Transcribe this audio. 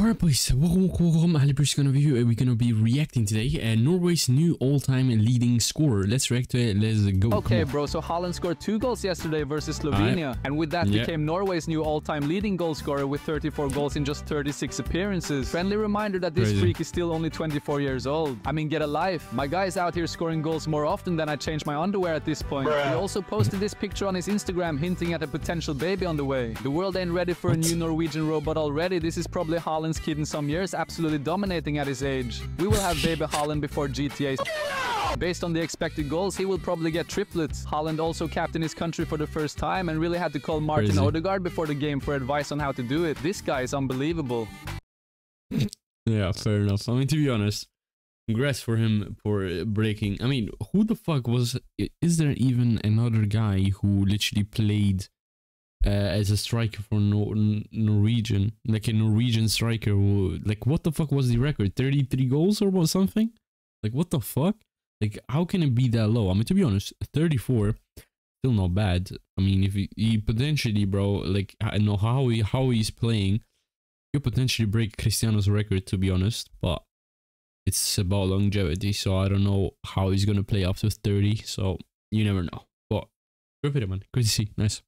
Alright boys, welcome, welcome, welcome. Ali Bruce gonna be we're gonna be reacting today. Uh, Norway's new all-time leading scorer. Let's react to it. Let's go. Okay, bro. So Haaland scored two goals yesterday versus Slovenia, and with that Yeah. became Norway's new all-time leading goal scorer with 34 goals in just 36 appearances. Friendly reminder that this Crazy. freak is still only 24 years old. I mean, get a life. My guy is out here scoring goals more often than I change my underwear at this point. He also posted this picture on his Instagram, hinting at a potential baby on the way. The world ain't ready for a new Norwegian robot already. This is probably Haaland's kid in some years, absolutely dominating at his age. We will have baby Haaland before GTA. Based on the expected goals, he will probably get triplets. Haaland also captained his country for the first time and really had to call Martin Crazy. Odegaard before the game for advice on how to do it. This guy is unbelievable. Yeah, fair enough. I mean, to be honest, congrats for him for uh, breaking. I mean, who the fuck was? Is there even another guy who literally played uh, as a striker for Nor- Norwegian, like a Norwegian striker like, what the fuck was the record? Thirty-three goals or something? Like, what the fuck? Like, how can it be that low? I mean, to be honest, thirty-four, still not bad. I mean, if he, he potentially, bro, like, I know how he how he's playing he could potentially break Cristiano's record, to be honest, but it's about longevity, so I don't know how he's gonna play after 30, so you never know. But good for him, man. Good to see. Nice.